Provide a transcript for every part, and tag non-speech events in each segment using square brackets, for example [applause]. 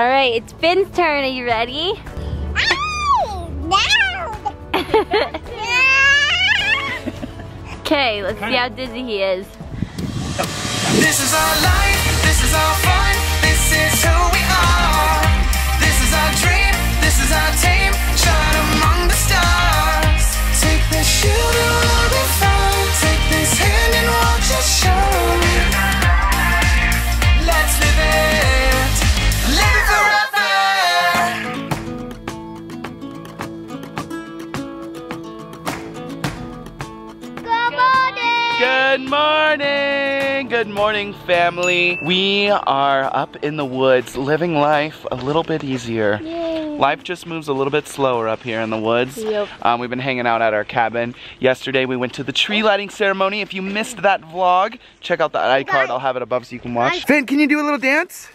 All right, it's Finn's turn. Are you ready? Okay, let's see how dizzy he is. This is our life, this is our fun, this is who we are. This is our dream, this is our team, shine among the stars. Take this shield and we'll be fine. Take this hand and shine. Let's live it, Good morning, family. We are up in the woods, living life a little bit easier. Yay. Life just moves a little bit slower up here in the woods. Yep. Um, we've been hanging out at our cabin. Yesterday, we went to the tree lighting ceremony. If you missed that vlog, check out the iCard. I'll have it above so you can watch. Finn, can you do a little dance?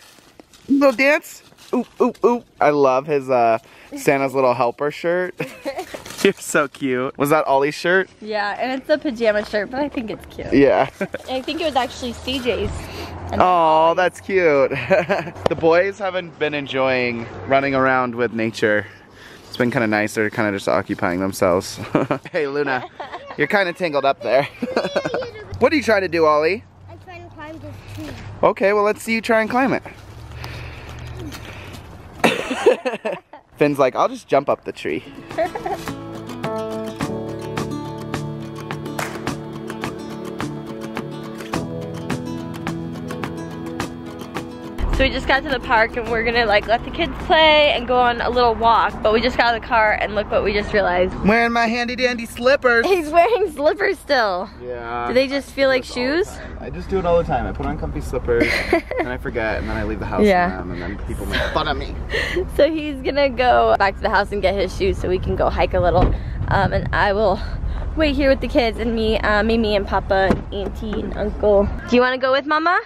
A little dance? Ooh, ooh, ooh. I love his uh, Santa's little helper shirt. [laughs] [laughs] You're so cute. Was that Ollie's shirt? Yeah, and it's a pajama shirt, but I think it's cute. Yeah. [laughs] I think it was actually CJ's. Oh, that's cute. [laughs] the boys haven't been enjoying running around with nature. It's been kind of nice. They're kind of just occupying themselves. hey, Luna, you're kind of tangled up there. what are you trying to do, Ollie? I'm trying to climb this tree. Okay, well, let's see you try and climb it. Finn's like, I'll just jump up the tree. We just got to the park and we're gonna like let the kids play and go on a little walk. But we just got out of the car and look what we just realized. Wearing my handy dandy slippers. He's wearing slippers still. Yeah. Do they just feel like That's all the shoes? I just do it all the time. I put on comfy slippers, [laughs] and I forget, and then I leave the house Yeah. in them, and then people make fun of me. [laughs] So he's gonna go back to the house and get his shoes so we can go hike a little. Um, and I will wait here with the kids and me, uh, Mimi and Papa and Auntie and Uncle. Do you wanna go with Mama?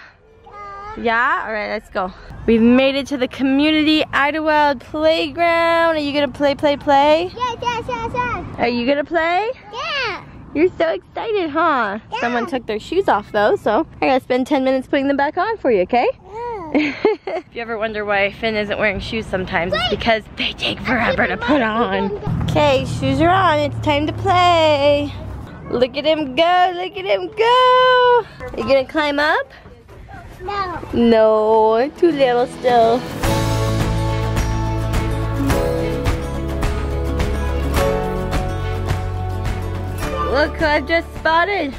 Yeah? All right, let's go. We've made it to the community Idyllwild playground. Are you gonna play, play, play? Yes, yes, yes, yes. Are you gonna play? Yeah. You're so excited, huh? Someone took their shoes off though, so I gotta spend 10 minutes putting them back on for you, okay? yeah. [laughs] if you ever wonder why Finn isn't wearing shoes sometimes, it's because they take forever to put on. Okay, shoes are on. It's time to play. Look at him go. Look at him go. Are You gonna climb up? No. No, too little still. Look who I've just spotted.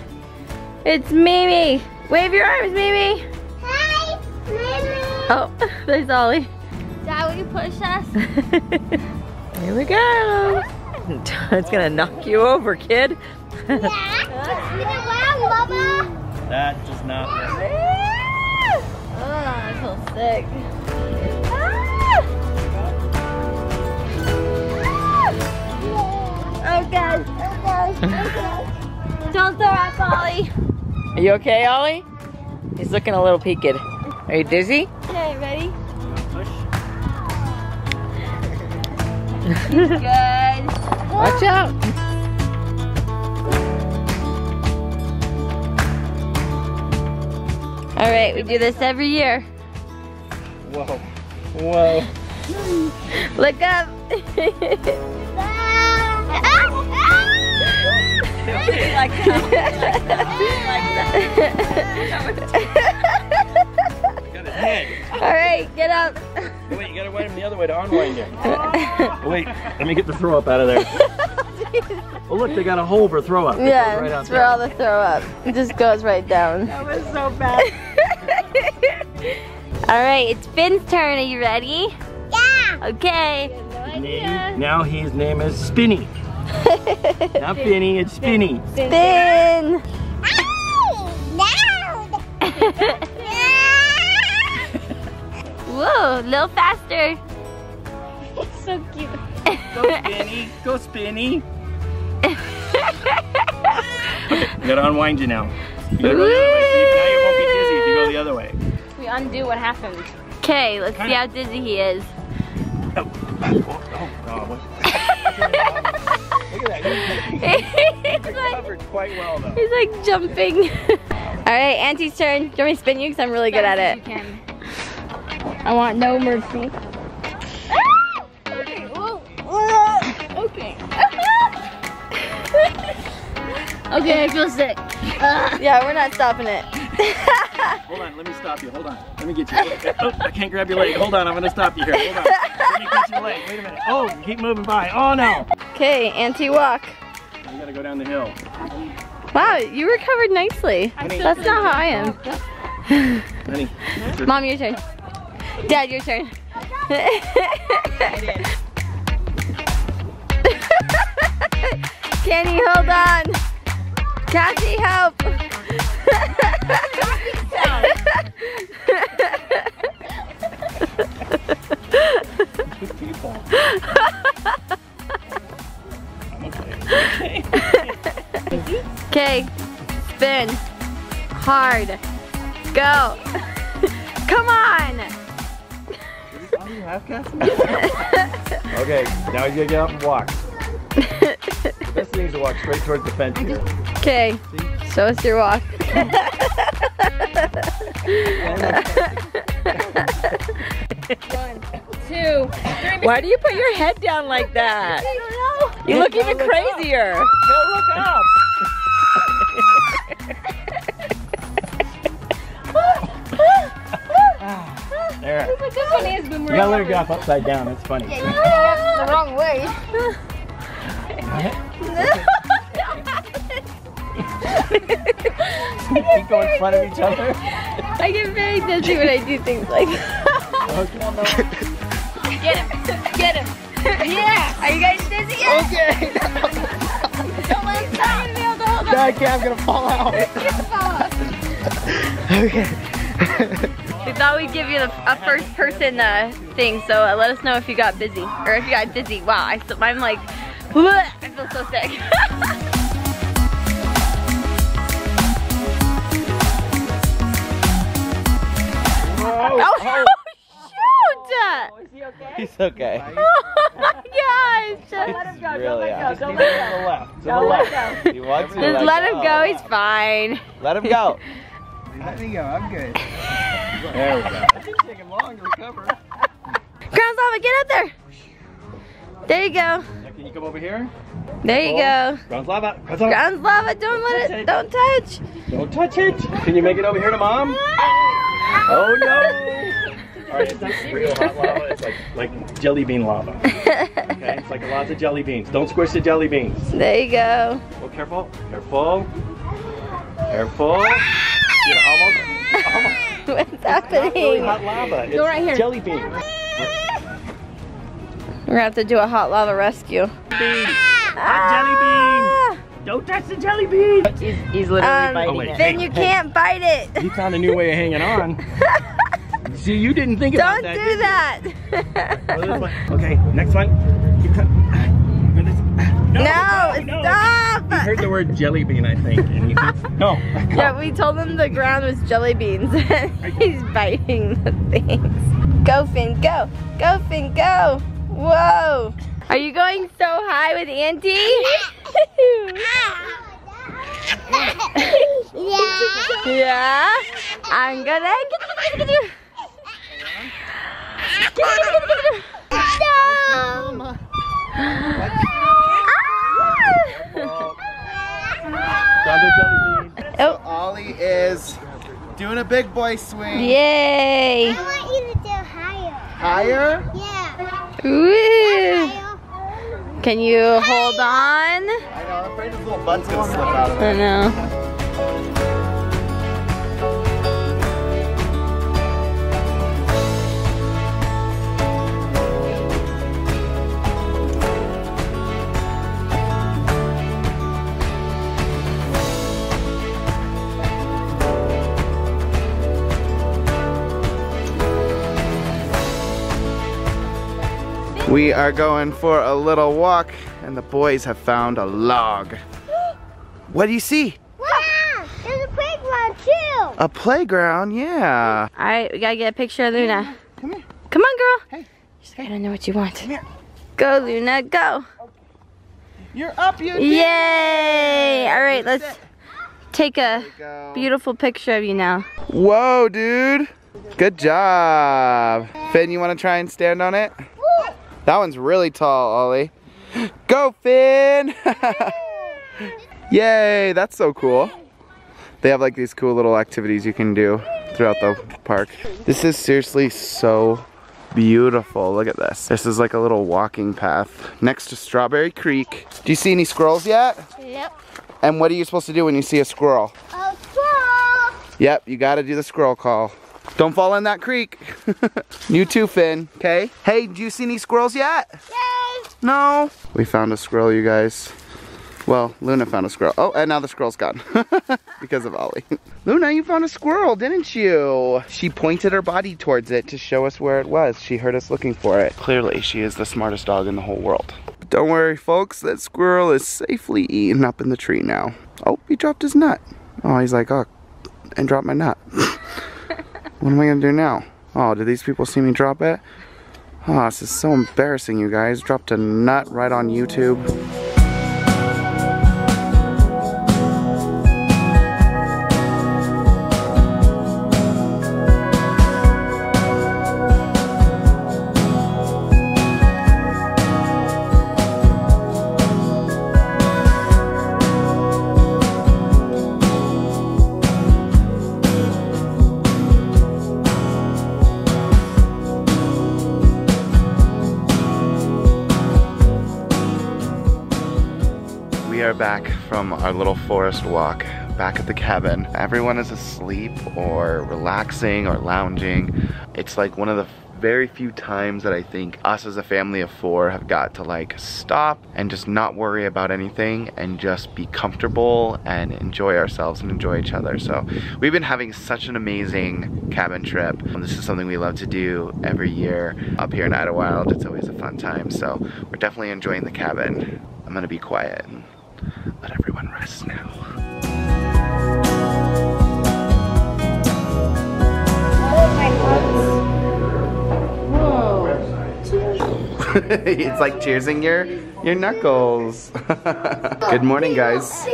It's Mimi. Wave your arms, Mimi. Hi, Mimi. Oh, [laughs] there's Ollie. Dad, will you push us? [laughs] Here we go. [laughs] it's gonna knock you over, kid. yeah. Spin it Mama. That does not work. I feel sick. Ah! Ah! Oh god. Don't throw up, Ollie. Are you okay, Ollie? He's looking a little peaked. Are you dizzy? Okay, ready? Push. Good. Watch out. All right, we do this every year. Whoa. Whoa. Look up. Got. All right, get up. Wait, you gotta wind him the other way to unwind him. Oh, wait, let me get the throw up out of there. Oh look, they got a hole for throw up. It Yeah, right out it's for all the throw up. It just goes right down. That was so bad. All right, it's Finn's turn. Are you ready? Yeah. Okay. Name, now his name is Spinny. [laughs] Not Finny, it's Spinny. Finn. Ah, [laughs] Whoa, a little faster. It's so cute. Go Spinny, go Spinny. okay, we gotta unwind you now. You gotta run the other way. See, now you won't be dizzy if you go the other way. We undo what happened. Okay, let's see how dizzy he is. Oh, [laughs] oh, God, what? Look at that. he's, You like, quite well though. he's like jumping. [laughs] All right, Auntie's turn. Do you want me to spin you? Because I'm really good at it. I want no mercy. Ah! Okay, whoa. [laughs] Okay. okay, I feel sick. Ah. Yeah, we're not stopping it. Hold on, let me stop you. Hold on. Let me get you. Oh, I can't grab your leg. Hold on, I'm gonna stop you here. Hold on. Let me get your leg. Wait a minute. Oh, you keep moving by. Oh no. Okay, anti-walk. You gotta go down the hill. Wow, you recovered nicely. That's not how I am. Honey. Mom, your turn. Dad, your turn. [laughs] Kenny, hold on. Cassie, help. Okay, spin. Hard. Go. [laughs] Come on. Okay, now you gotta get up and walk. The [laughs] best thing is to walk straight towards the fence here. Okay, show us your walk. One, two, Why do you put your head down like that? You look even crazier. Go look up. there. This one is You gotta let her get off upside down. That's funny. the wrong way. Keep going in front of each other. I get very dizzy when I do things like Get him! Get him! Yeah! Are you guys dizzy yet? Okay. Don't let him stop. Gonna be able to hold on. No, I can't. I'm gonna fall out. okay. We thought we'd give you the, a first person uh, thing, so uh, let us know if you got busy or if you got dizzy. Wow, I, I'm like, "Bleh," [laughs] I feel so sick. [laughs] okay. Oh my gosh! really out. Just need to go to the left. To the left. He wants to. Just like, let him go, he's fine. Let him go. Let me go. I'm good. There we go. [laughs] It's taking long to recover. Ground lava, get up there! There you go. Now, Can you come over here? There you go. Ground's lava. Ground's lava. Ground lava, don't let it, don't touch. Don't touch it. Can you make it over here to mom? [laughs] Oh no! Alright, it's not real hot lava, it's like like jelly bean lava. [laughs] Okay, it's like lots of jelly beans. Don't squish the jelly beans. There you go. Oh, careful, careful, careful. You're almost, almost. What's Not really happening? hot lava. It's Go right here. jelly beans. We're gonna have to do a hot lava rescue. Hot jelly beans. Don't touch the jelly beans. He's, he's literally Um, biting wait. it. Then you can't bite it. You found a new way of hanging on. [laughs] See, you didn't think about Don't that. do did you? that. This. [laughs] Okay, next one. Keep co- No, No, no, no. stop. You heard the word jelly bean, I think, and you think, no. [laughs] Yeah, we told him the ground was jelly beans. [laughs] He's biting the things. Go, Finn, go. Go, Finn, go. Whoa. Are you going so high with Auntie? yeah. yeah. I'm gonna. No. Found a. Oh, Ollie is doing a big boy swing. yay. I want you to do higher. Higher. Yeah. Woo. Can you hold on? I know. I'm afraid his little butt's gonna slip out of I know. We are going for a little walk, and the boys have found a log. [gasps] What do you see? Wow. There's a playground too. A playground, yeah. All right, we gotta get a picture of Luna. Come here. Come on, girl. Hey. I don't know what you want. here. Go, Luna, go. You're up, you. Yay! All right, let's take a beautiful picture of you now. Whoa, dude. Good job. Finn, you want to try and stand on it? That one's really tall, Ollie. Go, Finn! [laughs] Yay, that's so cool. They have like these cool little activities you can do throughout the park. This is seriously so beautiful. Look at this. This is like a little walking path next to Strawberry Creek. Do you see any squirrels yet? Yep. And what are you supposed to do when you see a squirrel? A squirrel. Yep, you gotta do the squirrel call. Don't fall in that creek. [laughs] you too, Finn, okay? Hey, do you see any squirrels yet? Yay. No. We found a squirrel, you guys. Well, Luna found a squirrel. Oh, and now the squirrel's gone [laughs] because of Ollie. [laughs] Luna, you found a squirrel, didn't you? She pointed her body towards it to show us where it was. She heard us looking for it. Clearly, she is the smartest dog in the whole world. But don't worry, folks. That squirrel is safely eaten up in the tree now. Oh, he dropped his nut. Oh, he's like, oh, and dropped my nut. What am I gonna do now? Oh, did these people see me drop it? Oh, this is so embarrassing, you guys. Dropped a nut right on YouTube. Are back from our little forest walk back at the cabin. Everyone is asleep or relaxing or lounging. It's like one of the very few times that I think us as a family of four have got to like stop and just not worry about anything and just be comfortable and enjoy ourselves and enjoy each other. So we've been having such an amazing cabin trip. And this is something we love to do every year up here in Idyllwild. It's always a fun time. So we're definitely enjoying the cabin. I'm gonna be quiet let everyone rest now. it's like cheersing your your knuckles. [laughs] good morning, guys.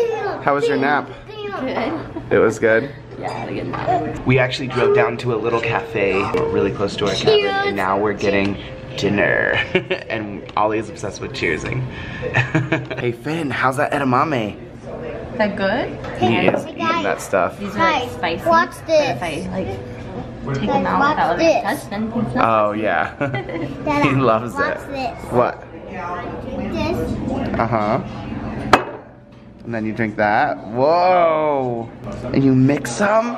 How was your nap? Good. It was good. Yeah, I had a good nap. We actually drove down to a little cafe really close to our cabin, and now we're getting dinner. [laughs] and Ollie is obsessed with cheersing. [laughs] hey Finn, how's that edamame? Is that good? He is eating that stuff. These are like spicy. watch but this. If I like take them out without this. it then it's not. Oh yeah. [laughs] He loves watch it. this. What? This. Uh-huh. And then you drink that. Whoa! And you mix some?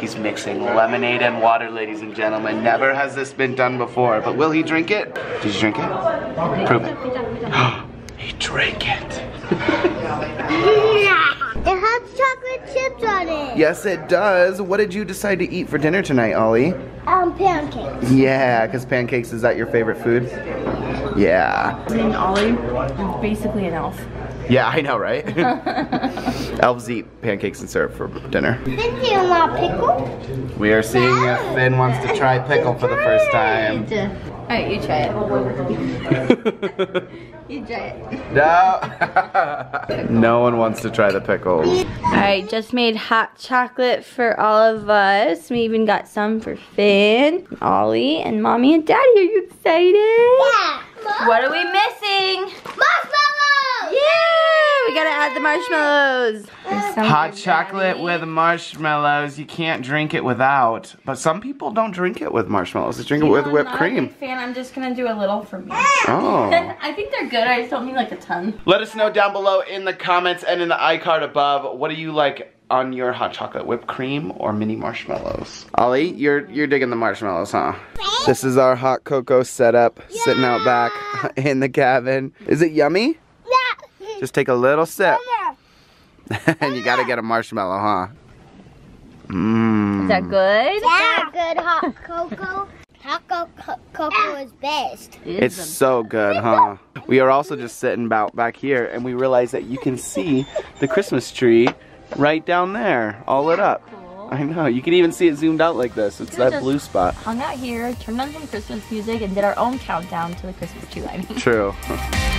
He's mixing lemonade and water, ladies and gentlemen. Never has this been done before, but will he drink it? Did you drink it? Prove it. [gasps] he drank it. [laughs] It has chocolate chips on it. Yes, it does. What did you decide to eat for dinner tonight, Ollie? Um, pancakes. Yeah, because pancakes, is that your favorite food? Yeah. And Ollie is basically an elf. Yeah, I know, right? [laughs] Elves eat pancakes and syrup for dinner. Then do want pickle? We are seeing if Finn wants to try pickle for the first time. Alright, you try it. [laughs] You try it. no. [laughs] no one wants to try the pickles. Alright, just made hot chocolate for all of us. We even got some for Finn, Ollie, and Mommy and Daddy. Are you excited? Yeah. What are we missing? Marshmallows. Yeah! We gotta add the marshmallows. Hot chocolate Daddy. with marshmallows. You can't drink it without. But some people don't drink it with marshmallows. They drink it with know, whipped I'm not a cream. big fan. I'm just gonna do a little for me. Oh. [laughs] I think they're good. I just don't need like a ton. Let us know down below in the comments and in the iCard above. What do you like on your hot chocolate? Whipped cream or mini marshmallows? Ollie, you're you're digging the marshmallows, huh? This is our hot cocoa setup sitting out back [laughs] in the cabin. Is it yummy? Yeah. Just take a little sip [laughs] and you gotta get a marshmallow, huh? Mmm. Is that mm. good? Yeah. good hot cocoa. Hot co- co- cocoa is best. It's so good, huh? We are also just sitting about back here and we realize that you can see the Christmas tree right down there, all lit up. I know, you can even see it zoomed out like this. It's Could've that blue spot. Hung out here, turned on some Christmas music, and did our own countdown to the Christmas tree lighting. True. [laughs]